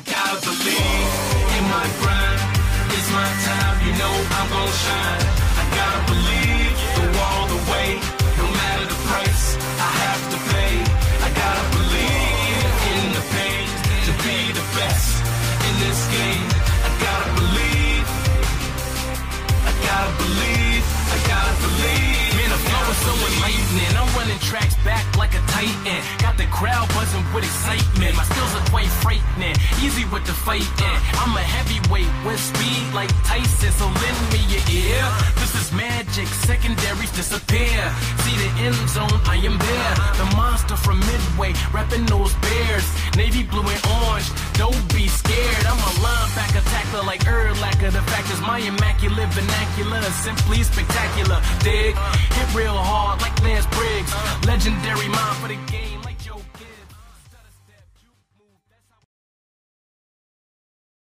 I gotta believe in my grind. It's my time, you know I'm gonna shine. I gotta believe, go all the way, no matter the price I have to pay. I gotta believe in the pain to be the best in this game. I gotta believe. I gotta believe. I gotta believe. Man, the flow is so enlightening. I'm running tracks back like a titan. Got the crowd buzzing with excitement. My with the fighting. I'm a heavyweight with speed like Tyson, so lend me your ear. This is magic. Secondaries disappear. See the end zone, I am there. The monster from Midway, repping those bears. Navy blue and orange. Don't be scared. I'm a linebacker tackler like Urlacher. The fact is, my immaculate vernacular is simply spectacular. Dig, hit real hard like Lance